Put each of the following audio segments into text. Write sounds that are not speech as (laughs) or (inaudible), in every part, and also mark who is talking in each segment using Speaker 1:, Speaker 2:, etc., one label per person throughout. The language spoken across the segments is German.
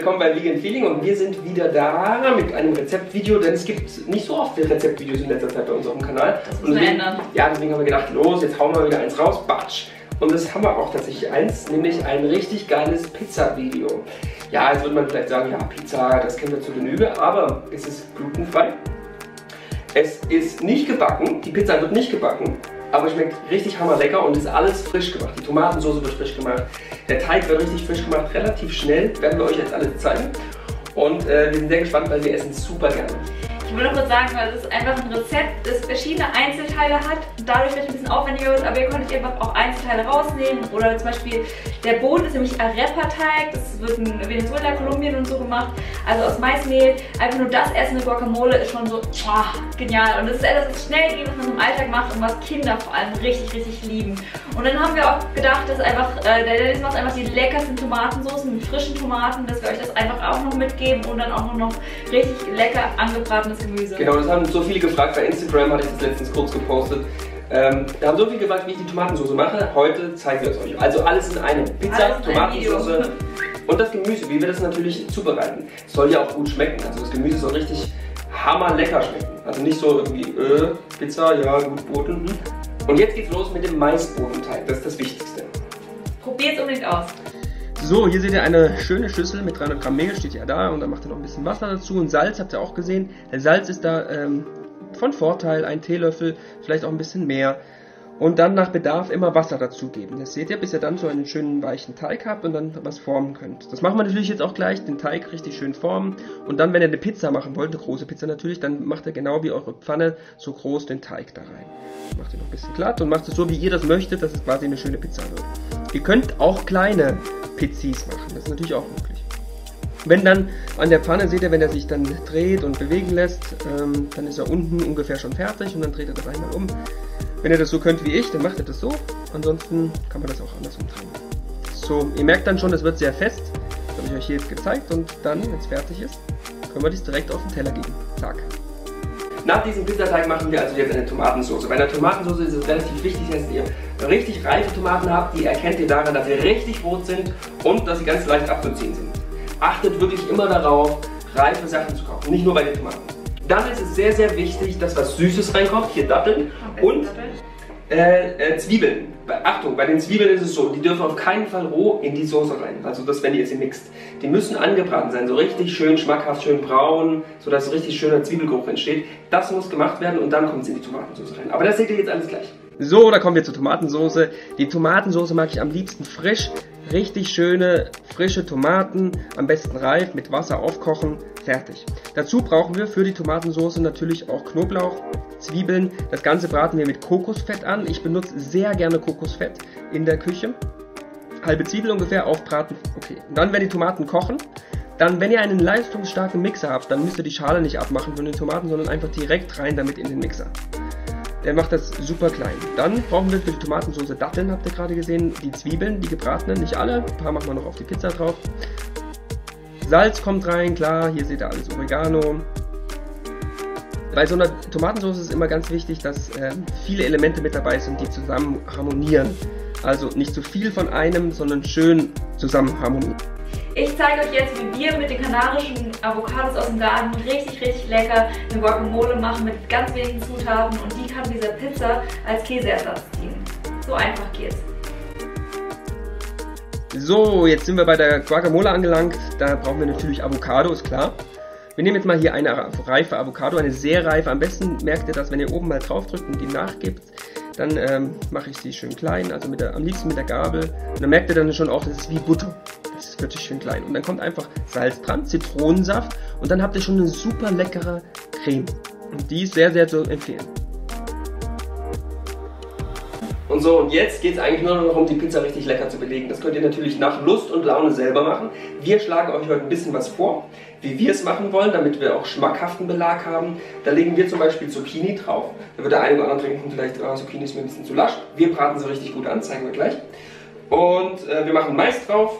Speaker 1: Willkommen bei Vegan Feeling und wir sind wieder da mit einem Rezeptvideo, denn es gibt nicht so oft Rezeptvideos in letzter Zeit bei uns auf dem Kanal.
Speaker 2: Das müssen wir ändern.
Speaker 1: Ja, deswegen haben wir gedacht, los, jetzt hauen wir wieder eins raus, batsch. Und das haben wir auch tatsächlich eins, nämlich ein richtig geiles Pizza-Video. Ja, jetzt würde man vielleicht sagen, ja, Pizza, das kennen wir zu Genüge, aber es ist glutenfrei. Es ist nicht gebacken, die Pizza wird nicht gebacken, aber schmeckt richtig hammerlecker und ist alles frisch gemacht. Die Tomatensauce wird frisch gemacht, der Teig wird richtig frisch gemacht, relativ schnell, werden wir euch jetzt alles zeigen. Und äh, wir sind sehr gespannt, weil wir essen super gerne.
Speaker 2: Ich will noch kurz sagen, weil es ist einfach ein Rezept, das verschiedene Einzelteile hat, dadurch vielleicht ein bisschen aufwendiger wird, aber ihr könnt einfach auch Einzelteile rausnehmen oder zum Beispiel der Boden ist nämlich Arepa-Teig, das wird in Venezuela, Kolumbien und so gemacht, also aus Maismehl. Einfach nur das Essen mit Guacamole ist schon so oh, genial und das ist etwas, was schnell geht, was man im Alltag macht und was Kinder vor allem richtig, richtig lieben. Und dann haben wir auch gedacht, dass einfach, äh, der Dennis macht einfach die leckersten Tomatensoßen mit frischen Tomaten, dass wir euch das einfach auch noch mitgeben und dann auch noch richtig lecker angebratenes Gemüse.
Speaker 1: Genau, das haben so viele gefragt. Bei Instagram hatte ich das letztens kurz gepostet. Ähm, da haben so viele gefragt, wie ich die Tomatensauce mache. Heute zeigen wir es euch. Also alles in einem. Pizza, Tomatensauce und das Gemüse, wie wir das natürlich zubereiten. Es soll ja auch gut schmecken. Also das Gemüse soll richtig hammerlecker schmecken. Also nicht so irgendwie, äh, Pizza, ja, gut Boden. Hm. Und jetzt geht's los mit dem Maisbodenteig. Das ist das Wichtigste.
Speaker 2: Probiert es unbedingt aus.
Speaker 1: So, hier seht ihr eine schöne Schüssel mit 300 Gramm Mehl, steht ja da. Und dann macht ihr noch ein bisschen Wasser dazu. Und Salz habt ihr auch gesehen. Salz ist da ähm, von Vorteil. Ein Teelöffel, vielleicht auch ein bisschen mehr. Und dann nach Bedarf immer Wasser dazugeben. Das seht ihr, bis ihr dann so einen schönen weichen Teig habt und dann was formen könnt. Das machen wir natürlich jetzt auch gleich, den Teig richtig schön formen. Und dann, wenn ihr eine Pizza machen wollt, eine große Pizza natürlich, dann macht ihr genau wie eure Pfanne so groß den Teig da rein. Macht ihr noch ein bisschen glatt und macht es so, wie ihr das möchtet, dass es quasi eine schöne Pizza wird. Ihr könnt auch kleine Pizzis machen, das ist natürlich auch möglich. Wenn dann an der Pfanne seht ihr, wenn er sich dann dreht und bewegen lässt, ähm, dann ist er unten ungefähr schon fertig und dann dreht er das einmal um. Wenn ihr das so könnt wie ich, dann macht ihr das so. Ansonsten kann man das auch andersrum drehen. So, ihr merkt dann schon, das wird sehr fest. Das habe ich euch hier jetzt gezeigt und dann, wenn es fertig ist, können wir das direkt auf den Teller geben. Zack. Nach diesem Pizzateig machen wir also jetzt eine Tomatensauce. Bei einer Tomatensauce ist es relativ wichtig, dass ihr richtig reife Tomaten habt. Die erkennt ihr daran, dass sie richtig rot sind und dass sie ganz leicht abzuziehen sind. Achtet wirklich immer darauf, reife Sachen zu kaufen, nicht nur bei den Tomaten. Dann ist es sehr, sehr wichtig, dass was Süßes reinkommt. Hier Datteln und äh, äh, Zwiebeln. Achtung, bei den Zwiebeln ist es so, die dürfen auf keinen Fall roh in die Soße rein. Also das, wenn ihr sie mixt. Die müssen angebraten sein, so richtig schön schmackhaft, schön braun, sodass so richtig schöner Zwiebelgeruch entsteht. Das muss gemacht werden und dann kommt es in die Tomatensauce rein. Aber das seht ihr jetzt alles gleich. So, da kommen wir zur Tomatensauce. Die Tomatensauce mag ich am liebsten frisch. Richtig schöne, frische Tomaten, am besten reif, mit Wasser aufkochen, fertig. Dazu brauchen wir für die Tomatensauce natürlich auch Knoblauch, Zwiebeln. Das Ganze braten wir mit Kokosfett an. Ich benutze sehr gerne Kokosfett in der Küche. Halbe Zwiebel ungefähr aufbraten. Okay. Und dann, wenn die Tomaten kochen, dann, wenn ihr einen leistungsstarken Mixer habt, dann müsst ihr die Schale nicht abmachen von den Tomaten, sondern einfach direkt rein damit in den Mixer. Der macht das super klein. Dann brauchen wir für die Tomatensauce Datteln, habt ihr gerade gesehen. Die Zwiebeln, die gebratenen, nicht alle. Ein paar machen wir noch auf die Pizza drauf. Salz kommt rein, klar. Hier seht ihr alles Oregano. Bei so einer Tomatensauce ist immer ganz wichtig, dass äh, viele Elemente mit dabei sind, die zusammen harmonieren. Also nicht zu viel von einem, sondern schön zusammen harmonieren.
Speaker 2: Ich zeige euch jetzt, wie wir mit den kanarischen Avocados aus dem Garten richtig, richtig lecker eine Guacamole machen mit ganz wenigen Zutaten und die kann dieser Pizza als Käseersatz dienen. So einfach geht's.
Speaker 1: So, jetzt sind wir bei der Guacamole angelangt. Da brauchen wir natürlich Avocado, ist klar. Wir nehmen jetzt mal hier eine reife Avocado, eine sehr reife. Am besten merkt ihr das, wenn ihr oben mal drauf drückt und die nachgibt. Dann ähm, mache ich sie schön klein, also mit der, am liebsten mit der Gabel. Und dann merkt ihr dann schon auch, das ist wie Butter. Das ist wirklich schön klein. Und dann kommt einfach Salz dran, Zitronensaft und dann habt ihr schon eine super leckere Creme. Und die ist sehr, sehr zu empfehlen. Und so, und jetzt geht es eigentlich nur noch darum, die Pizza richtig lecker zu belegen. Das könnt ihr natürlich nach Lust und Laune selber machen. Wir schlagen euch heute ein bisschen was vor, wie wir es machen wollen, damit wir auch schmackhaften Belag haben. Da legen wir zum Beispiel Zucchini drauf. Da wird der eine oder andere denken, vielleicht oh, Zucchini ist mir ein bisschen zu lasch. Wir braten sie richtig gut an, zeigen wir gleich. Und äh, wir machen Mais drauf,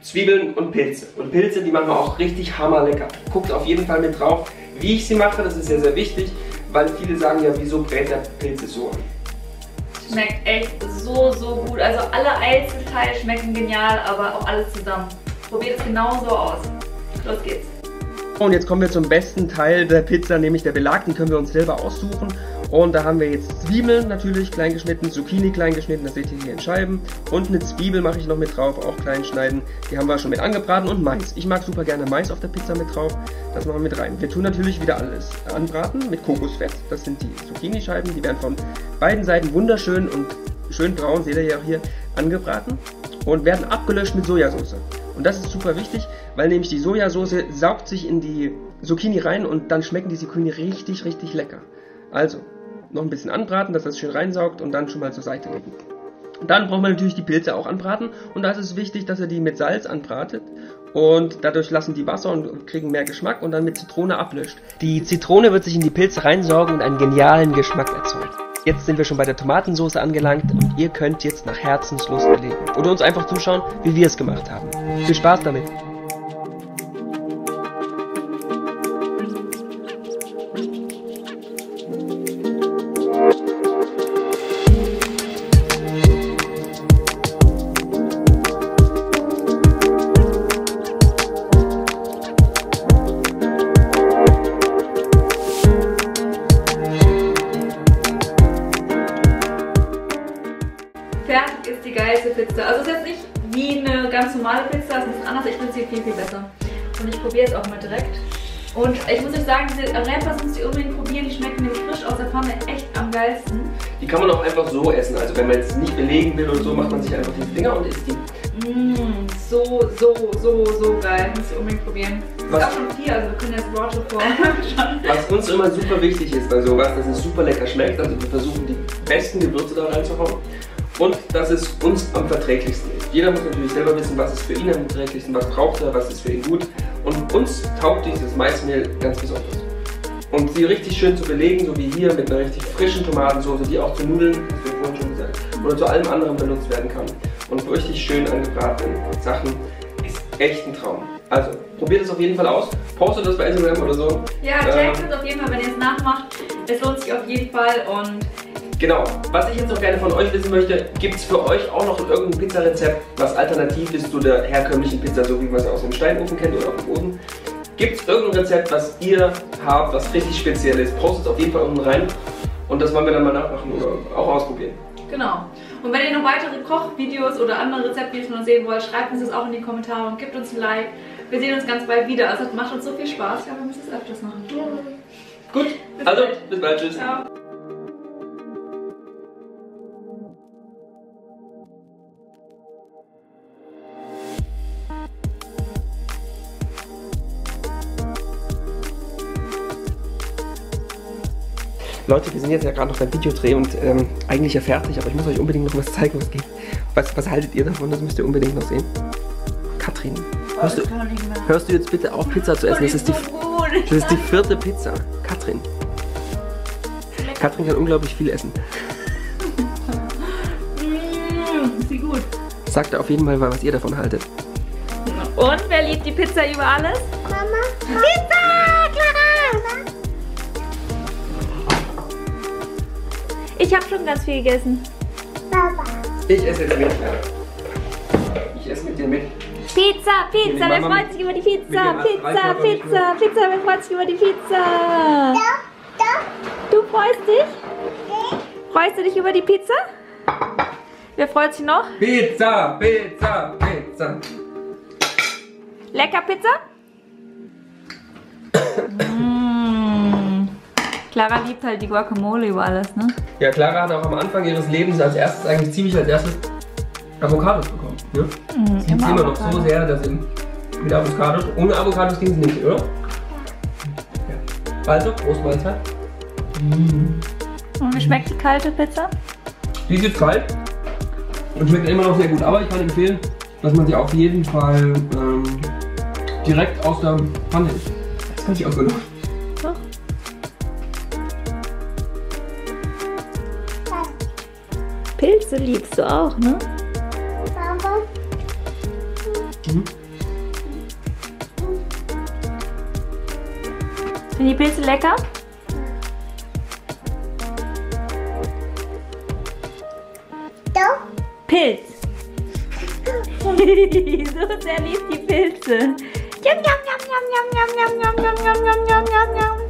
Speaker 1: Zwiebeln und Pilze. Und Pilze, die machen wir auch richtig hammerlecker. Guckt auf jeden Fall mit drauf, wie ich sie mache. Das ist sehr, sehr wichtig, weil viele sagen ja, wieso brät der Pilze so an?
Speaker 2: Schmeckt echt so, so gut. Also alle Einzelteile schmecken genial, aber auch alles zusammen. Probiert es genauso aus. Los geht's.
Speaker 1: Und jetzt kommen wir zum besten Teil der Pizza, nämlich der Belag. Den können wir uns selber aussuchen. Und da haben wir jetzt Zwiebeln natürlich klein geschnitten, Zucchini klein geschnitten, das seht ihr hier in Scheiben. Und eine Zwiebel mache ich noch mit drauf, auch klein schneiden. Die haben wir schon mit angebraten und Mais. Ich mag super gerne Mais auf der Pizza mit drauf. Das machen wir mit rein. Wir tun natürlich wieder alles anbraten mit Kokosfett. Das sind die Zucchini-Scheiben. Die werden von beiden Seiten wunderschön und schön braun, seht ihr ja auch hier, angebraten. Und werden abgelöscht mit Sojasauce. Und das ist super wichtig, weil nämlich die Sojasauce saugt sich in die Zucchini rein und dann schmecken die Zucchini richtig, richtig lecker. Also, noch ein bisschen anbraten, dass das schön reinsaugt und dann schon mal zur Seite legen. Dann braucht man natürlich die Pilze auch anbraten und da ist es wichtig, dass ihr die mit Salz anbratet und dadurch lassen die Wasser und kriegen mehr Geschmack und dann mit Zitrone ablöscht. Die Zitrone wird sich in die Pilze reinsaugen und einen genialen Geschmack erzeugen. Jetzt sind wir schon bei der Tomatensauce angelangt und ihr könnt jetzt nach Herzenslust erleben oder uns einfach zuschauen, wie wir es gemacht haben. Viel Spaß damit!
Speaker 2: Normale Pizza, ist ein bisschen anders. Ich finde sie viel, viel besser. Und ich probiere es auch mal direkt. Und ich muss euch sagen, diese Arepas müsst ihr unbedingt probieren. Die schmecken nämlich frisch aus der Pfanne echt am geilsten.
Speaker 1: Die kann man auch einfach so essen. Also wenn man jetzt nicht belegen will oder so, macht man sich einfach die Finger und isst die.
Speaker 2: Mmh, so, so, so, so geil. Müsst ihr unbedingt probieren. Das
Speaker 1: Was?
Speaker 2: ist auch schon vier, also wir können jetzt Worte vor. (laughs)
Speaker 1: Was uns immer super wichtig ist bei sowas, dass es super lecker schmeckt. Also wir versuchen die besten Gewürze da reinzuhauen. Und dass es uns am verträglichsten ist. Jeder muss natürlich selber wissen, was ist für ihn am verträglichsten, was braucht er, was ist für ihn gut. Und uns taugt dieses Maismehl ganz besonders. Und sie richtig schön zu belegen, so wie hier mit einer richtig frischen Tomatensauce, die auch zu Nudeln, das wir vorhin schon gesagt, oder zu allem anderen benutzt werden kann. Und richtig schön angebratenen Sachen ist echt ein Traum. Also, probiert es auf jeden Fall aus. Postet das bei Instagram oder so.
Speaker 2: Ja,
Speaker 1: Ähm,
Speaker 2: checkt es auf jeden Fall, wenn ihr es nachmacht. Es lohnt sich auf jeden Fall und
Speaker 1: Genau. Was ich jetzt noch gerne von euch wissen möchte, gibt es für euch auch noch irgendein Pizzarezept, was alternativ ist zu der herkömmlichen Pizza, so wie man sie aus dem Steinofen kennt oder auf dem Ofen? Gibt es irgendein Rezept, was ihr habt, was richtig speziell ist? Postet es auf jeden Fall unten rein und das wollen wir dann mal nachmachen oder auch ausprobieren.
Speaker 2: Genau. Und wenn ihr noch weitere Kochvideos oder andere Rezeptvideos von uns sehen wollt, schreibt uns das auch in die Kommentare und gebt uns ein Like. Wir sehen uns ganz bald wieder. Also es macht uns so viel Spaß. Ja, wir müssen es öfters machen.
Speaker 1: Gut,
Speaker 2: Bis
Speaker 1: also
Speaker 2: bald.
Speaker 1: bis bald, tschüss.
Speaker 2: Ciao.
Speaker 1: Leute, wir sind jetzt ja gerade noch beim Videodreh und ähm, eigentlich ja fertig, aber ich muss euch unbedingt noch was zeigen, was geht. Was, was haltet ihr davon? Das müsst ihr unbedingt noch sehen. Katrin, hörst du, hörst du jetzt bitte auf, Pizza zu essen? Das ist die, das ist die vierte Pizza. Katrin. Katrin kann unglaublich viel essen.
Speaker 2: Ist sie gut.
Speaker 1: Sagt auf jeden Fall mal, was ihr davon haltet.
Speaker 2: Und wer liebt die Pizza über alles?
Speaker 3: Mama. Pizza,
Speaker 2: Ich habe schon ganz viel gegessen.
Speaker 3: Papa.
Speaker 1: Ich esse jetzt mit. Ich esse mit dir mit.
Speaker 2: Pizza, Pizza, wer freut sich über die Pizza? Pizza, Pizza, Pizza, wer freut sich über die Pizza?
Speaker 3: Da, da.
Speaker 2: Du freust dich? Freust du dich über die Pizza? Wer freut sich noch?
Speaker 1: Pizza, Pizza, Pizza.
Speaker 2: Lecker Pizza? (coughs) Clara liebt halt die Guacamole über alles, ne?
Speaker 1: Ja, Clara hat auch am Anfang ihres Lebens als erstes, eigentlich ziemlich als erstes, Avocados bekommen. Ne?
Speaker 2: Mm,
Speaker 1: Sie liebt immer noch so sehr, dass sie mit Avocados, ohne Avocados ging es nicht, oder? Ja. Also, Prost Mahlzeit.
Speaker 2: Und wie schmeckt die kalte Pizza?
Speaker 1: Die ist jetzt kalt und schmeckt immer noch sehr gut, aber ich kann empfehlen, dass man sie auf jeden Fall ähm, direkt aus der Pfanne isst. Das kann ich auch genommen.
Speaker 2: Pilze liebst du auch, ne?
Speaker 3: Mama.
Speaker 1: Mhm.
Speaker 2: Sind die Pilze lecker? Pilz. so sehr liebt die Pilze. Yum, yum, yum, yum, yum, yum, yum, yum, yum, yum, yum, yum, yum.